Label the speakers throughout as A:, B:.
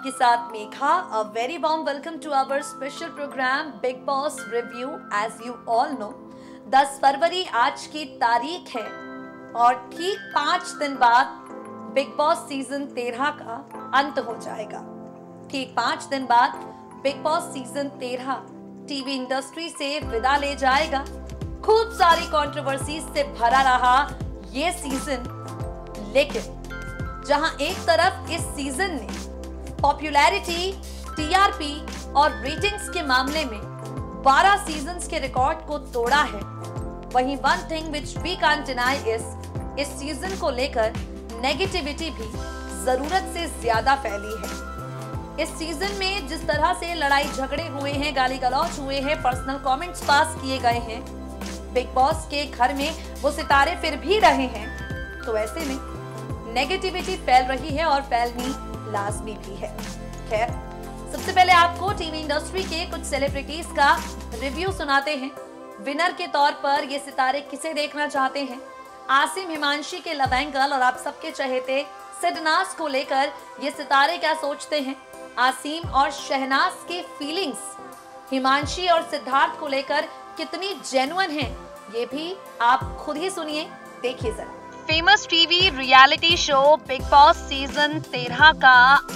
A: आपके साथ Megha a very warm welcome to our special program Bigg Boss review as you all know 10 फरवरी आज की तारीख है और ठीक पाँच दिन बाद बिग बॉस सीज़न 13 का अंत हो जाएगा। ठीक पाँच दिन बाद Bigg Boss season 13 TV industry से विदा ले जाएगा। खूब सारी कंट्रोवर्सी से भरा रहा ये सीज़न लेकिन जहाँ एक तरफ़ इस सीज़न ने पॉपुलैरिटी टीआरपी और रेटिंग्स के मामले में 12 सीजन्स के रिकॉर्ड को तोड़ा है। वहीं one thing which we can't deny is इस सीज़न को लेकर नेगेटिविटी भी ज़रूरत से ज़्यादा फैली है। इस सीज़न में जिस तरह से लड़ाई झगड़े हुए हैं गाली गलौज हुए हैं पर्सनल कमेंट्स पास किए गए हैं बिग बॉस के घर में वो सितारे फिर भी रहे हैं। तो ऐसे में नेगेटिविटी फैल रही है और फैलनी लाजमी भी है। खैर, सबसे पहले आपको टीवी इंडस्ट्री के कुछ सेलिब्रिटीज का रिव्यू सुनाते हैं। विनर के तौर पर ये सितारे किसे देखना चाहते हैं? आसिम हिमांशी के लव एंगल और आप सबके चहेते सिडनास को लेकर ये सितारे क्या सोचते हैं? आसिम और शहनाज के फीलिंग्स हिमांशी और सिद्धार्थ को लेकर कितनी जेनुअन है? ये भी आप खुद ही सुनिए, देखिए जरा। Famous TV reality show Bigg Boss season 13 का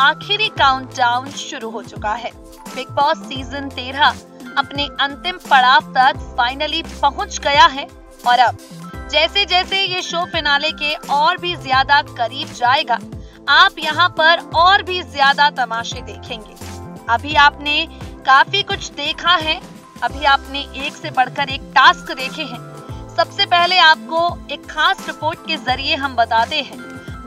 A: आखिरी काउंटडाउन शुरू हो चुका है। बिग बॉस सीज़न 13 अपने अंतिम पड़ाव तक फाइनली पहुँच गया है और अब जैसे जैसे ये शो फिनाले के और भी ज़्यादा करीब जाएगा, आप यहाँ पर और भी ज़्यादा तमाशे देखेंगे। अभी आपने काफ़ी कुछ देखा है, अभी आपने एक से बढ़कर एक टास्क देखे हैं। सबसे पहले आपको एक खास रिपोर्ट के ज़रिए हम बताते हैं।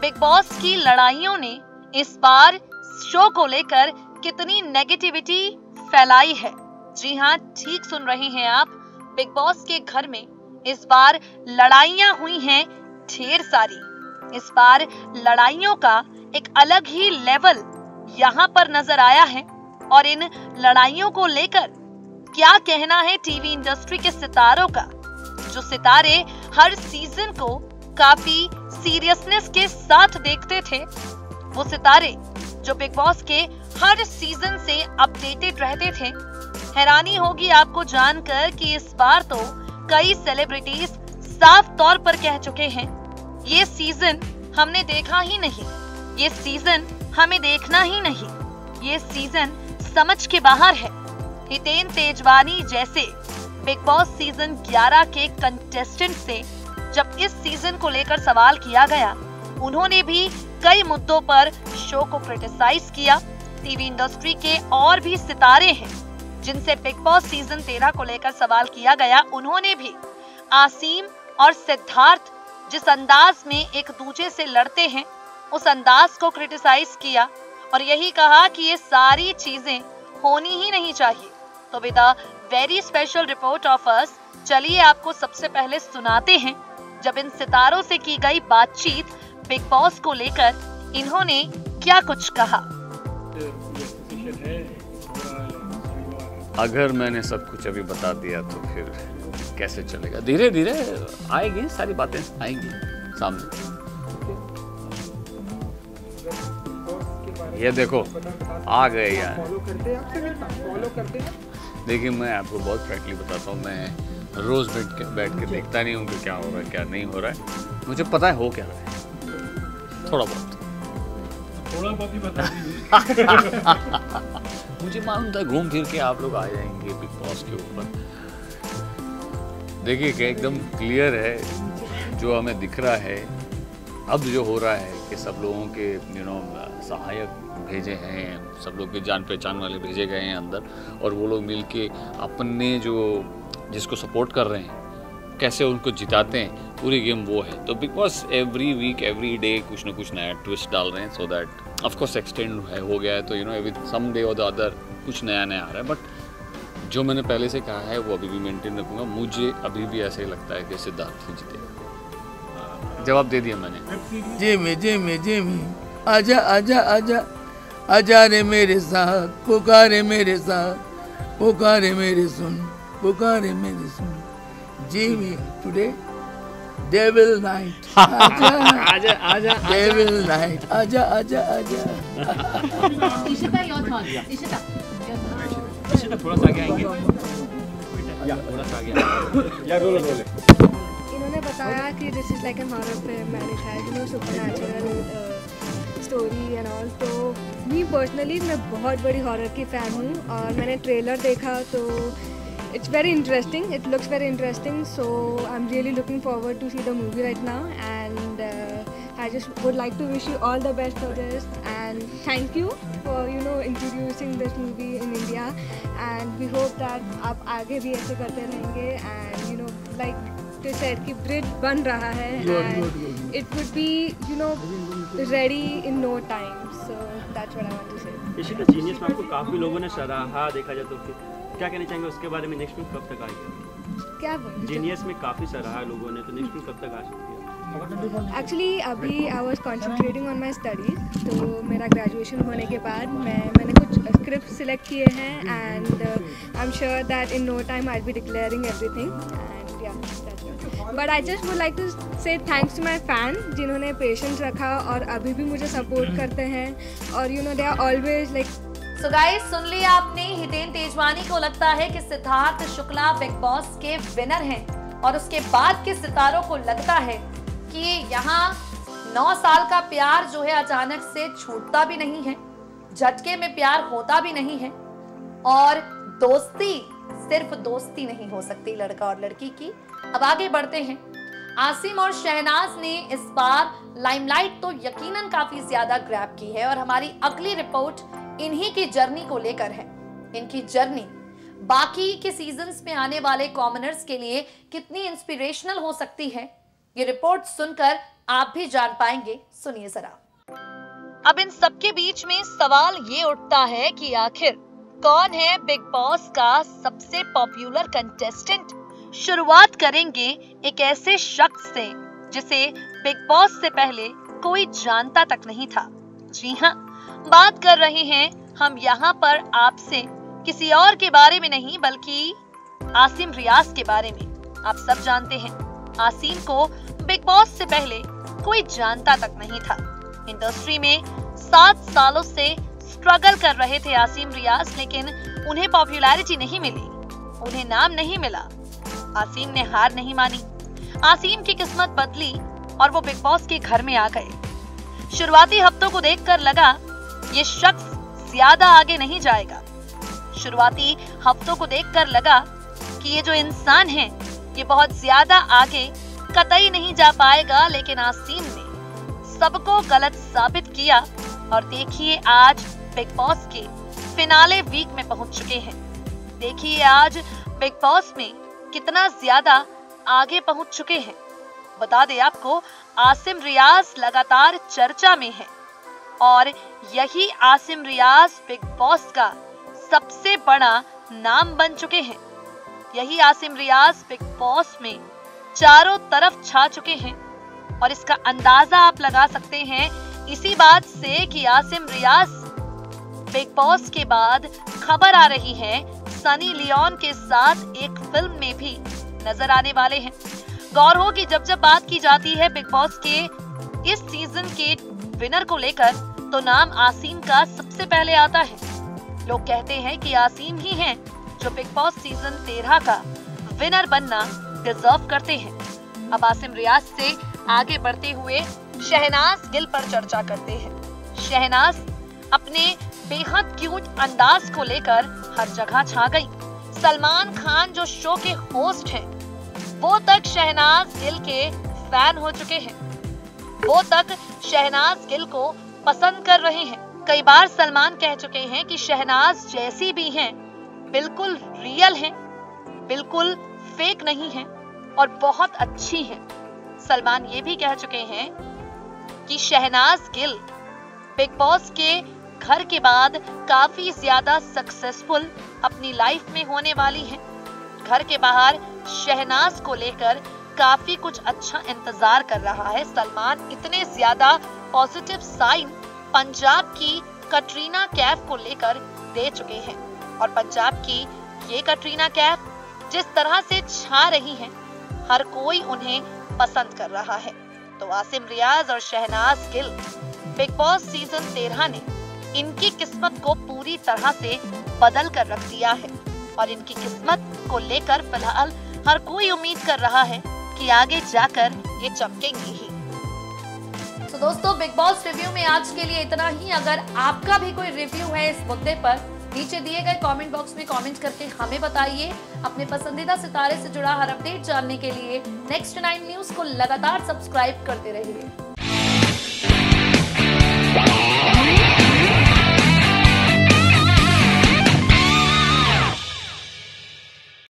A: बिग बॉस की लड़ाइयों ने इस बार शो को लेकर कितनी नेगेटिविटी फैलाई है। जी हाँ ठीक सुन रहे हैं आप। बिग बॉस के घर में इस बार लड़ाइयाँ हुई हैं ढेर सारी। इस बार लड़ाइयों का एक अलग ही लेवल यहाँ पर नज़र आया है। और इन लड़ाइयों को लेकर क्या कहना है टीवी इंडस्ट्री के सितारों का? जो सितारे हर सीज़न को काफ़ी सीरियसनेस के साथ देखते थे, वो सितारे जो बिग बॉस के हर सीज़न से अपडेटेड रहते थे। हैरानी होगी आपको जानकर कि इस बार तो कई सेलिब्रिटीज साफ़ तौर पर कह चुके हैं, ये सीज़न हमने देखा ही नहीं, ये सीज़न हमें देखना ही नहीं, ये सीज़न समझ के बाहर है। हितेन तेजवानी जैसे बिग बॉस सीज़न 11 के कंटेस्टेंट से जब इस सीज़न को लेकर सवाल किया गया, उन्होंने भी कई मुद्दों पर शो को क्रिटिसाइज किया। टीवी इंडस्ट्री के और भी सितारे हैं, जिनसे बिग बॉस सीज़न 13 को लेकर सवाल किया गया। उन्होंने भी आसीम और सिद्धार्थ जिस अंदाज में एक दूसरे से लड़ते हैं, उस अंदाज को क्रिटिसाइज किया और यही कहा कि ये सारी चीज़ें होनी ही नहीं चाहिए। तो with a very special report of us चलिए आपको सबसे पहले सुनाते हैं। जब इन सितारों से की गई बातचीत बिग बॉस को लेकर इन्होंने क्या कुछ कहा?
B: अगर मैंने सब कुछ अभी बता दिया तो फिर कैसे चलेगा? धीरे धीरे आएगी सारी बातें आएँगी सामने। ये देखो आ गए यार। देखिए मैं आपको बहुत फ्रैंकली बताता हूँ मैं रोज़ बैठ के बैठ के देखता नहीं हूँ कि क्या हो रहा है क्या नहीं हो रहा है। मुझे पता है हो क्या रहा है। थोड़ा बहुत। थोड़ा बहुत ही बता मुझे मालूम था घूम फिर के आप लोग आ जाएँगे बिग बॉस के ऊपर। देखिए क्या एकदम क्लियर है जो हमें दिख रहा है अब जो हो रहा है कि सब लोगों के यू नो सहायक भेजे हैं, सब लोग के जान पहचान वाले भेजे गए हैं अंदर, और वो लोग मिल के अपने जो, जिसको सपोर्ट कर रहे हैं, कैसे उनको जिताते हैं, पूरी गेम वो है। तो Bigg Boss every week every day कुछ ना कुछ नया ट्विस्ट डाल रहे हैं सो दैट ऑफकोर्स एक्सटेंड है, हो गया है तो you know every some day और द अदर कुछ नया नया आ रहा है बट जो मैंने पहले से कहा है, वो अभी भी मेंटेन रखूँगा। मुझे अभी भी ऐसे ही लगता है कि सिद्धार्थ जीतेगा। जवाब दे दिया मैंने।
C: जी में जी में जी में आजा आजा आजा। आजा रे मेरे साथ पुकारे मेरे साथ पुकारे मेरे सुन पुकारे मेरे सुन। जी मी टुडे डेविल नाइट आजा।
D: आजा आजा
C: डेविल नाइट आजा आजा आजा।
E: Ishita your thoughts. Thoughts.
D: Ishita थोड़ा सा आगे आएँगे। थोड़ा सा आगे आएँगे
F: इन्होंने बताया कि this is like an horror film and it has no super story and all तो मी पर्सनली मैं बहुत बड़ी हॉरर की फ़ैन हूँ और मैंने ट्रेलर देखा तो it's very interesting it looks very interesting so I am really looking forward to see the movie right now and I just would like to wish you all the best for this and thank you for you know introducing this movie in India and we hope that आप आगे भी ऐसे करते रहेंगे and you know like to set की bridge बन रहा है
C: and.
F: It would be you know ready in no time. So that's what I want to say.
D: Ishita genius में आपको काफ़ी लोगों ने सराहा देखा जाए तो क्या कहना चाहेंगे उसके बारे में नेक्स्ट फ़िल्म कब तक आएगी
F: क्या बोल
D: जीनियस में काफ़ी सराहा लोगों ने तो नेक्स्ट फ़िल्म कब तक आ सकती है
F: एक्चुअली अभी I was concentrating on my studies तो मेरा ग्रेजुएशन होने के बाद मैं मैंने कुछ स्क्रिप्ट सिलेक्ट किए हैं and I am sure that in no time I be declaring everything but I just would like to say thanks to my fan जिन्होंने पेशेंस रखा और अभी भी मुझे सपोर्ट करते हैं। और you know they are always like
A: so guys सुन लिया आपने हितेन तेजवानी को लगता है कि सिद्धार्थ शुक्ला बिग बॉस के विनर हैं। और उसके बाद के सितारों को लगता है कि यहाँ नौ साल का प्यार जो है अचानक से छूटता भी नहीं है झटके में प्यार होता भी नहीं है। और दोस्ती सिर्फ़ दोस्ती नहीं हो सकती लड़का और लड़की की। अब आगे बढ़ते हैं। आसिम और शहनाज ने इस बार लाइमलाइट तो यकीनन काफ़ी ज़्यादा ग्रैब की है और हमारी अगली रिपोर्ट इन्हीं की जर्नी को लेकर है। इनकी जर्नी बाकी के सीजन्स में आने वाले कॉमनर्स के लिए कितनी इंस्पिरेशनल हो सकती है, ये रिपोर्ट सुनकर आप भी जान पाएँगे। सुनिए जरा। अब इन सबके बीच में सवाल ये उठता है कि आखिर कौन है बिग बॉस का सबसे पॉपुलर कंटेस्टेंट शुरुआत करेंगे एक ऐसे शख्स से, जिसे बिग बॉस से पहले कोई जानता तक नहीं था। जी हाँ बात कर रहे हैं हम यहाँ पर आपसे, किसी और के बारे में नहीं, बल्कि आसिम रियाज के बारे में। आप सब जानते हैं, आसिम को बिग बॉस से पहले कोई जानता तक नहीं था। इंडस्ट्री में सात सालों से स्ट्रगल कर रहे थे आसिम रियाज, लेकिन उन्हें पॉपुलैरिटी नहीं मिली। उन्हें नाम नहीं मिला। आसिम ने हार नहीं मानी। आसिम की किस्मत बदली और वो बिग बॉस के घर में आ गए। शुरुआती हफ्तों को देखकर लगा, ये शख्स ज़्यादा आगे नहीं जाएगा। शुरुआती हफ्तों को देखकर लगा कि ये जो इंसान है, ये बहुत ज़्यादा आगे कतई नहीं जा पाएगा, लेकिन आसिम ने सबको गलत साबित किया। और देखिए आज बिग बॉस के फिनाले वीक में पहुँच चुके हैं। देखिए आज बिग बॉस में कितना ज़्यादा आगे पहुँच चुके हैं। बता दे आपको, आसिम रियाज लगातार चर्चा में है। और यही आसिम रियाज बिग बॉस का सबसे बड़ा नाम बन चुके हैं। यही आसिम रियाज बिग बॉस में चारों तरफ़ छा चुके हैं। और इसका अंदाज़ा आप लगा सकते हैं, इसी बात से कि आसिम रियाज बिग बॉस के बाद खबर आ रही है सनी लियोन के साथ एक फ़िल्म में भी नज़र आने वाले हैं। गौर हो कि जब जब बात की जाती है बिग बॉस के, इस सीज़न के विनर को लेकर तो नाम आसीम का सबसे पहले आता है। लोग कहते हैं कि आसीम ही हैं जो बिग बॉस सीज़न तेरह का विनर बनना डिजर्व करते हैं। अब आसिम रियाज से आगे बढ़ते हुए शहनाज गिल पर चर्चा करते हैं। शहनाज अपने बेहद क्यूट अंदाज को लेकर हर जगह छा गई। सलमान खान जो शो के होस्ट हैं, वो तक शहनाज गिल के फ़ैन हो चुके हैं। वो तक शहनाज गिल को पसंद कर रहे हैं। कई बार सलमान कह चुके हैं कि शहनाज जैसी भी हैं, बिल्कुल रियल हैं, बिल्कुल फेक नहीं हैं और बहुत अच्छी हैं। सलमान ये भी कह चुके हैं कि शहनाज गिल बिग बॉस के घर के बाद काफ़ी ज़्यादा सक्सेसफुल अपनी लाइफ में होने वाली हैं। घर के बाहर शहनाज को लेकर काफ़ी कुछ अच्छा इंतज़ार कर रहा है सलमान। इतने ज़्यादा पॉजिटिव साइन पंजाब की कटरीना कैफ को लेकर दे चुके हैं। और पंजाब की ये कटरीना कैफ जिस तरह से छा रही हैं, हर कोई उन्हें पसंद कर रहा है। तो आसिम रियाज और Shehnaaz Gill, Bigg Boss season तेरह ने इनकी किस्मत को पूरी तरह से बदल कर रख दिया है और इनकी किस्मत को लेकर फ़िलहाल हर कोई उम्मीद कर रहा है कि आगे जाकर ये चमकेंगी ही। तो दोस्तों बिग बॉस रिव्यू में आज के लिए इतना ही। अगर आपका भी कोई रिव्यू है इस मुद्दे पर, नीचे दिए गए कमेंट बॉक्स में कमेंट करके हमें बताइए। अपने पसंदीदा सितारे से जुड़ा हर अपडेट जानने के लिए नेक्स्ट नाइन न्यूज़ को लगातार सब्सक्राइब करते रहिए।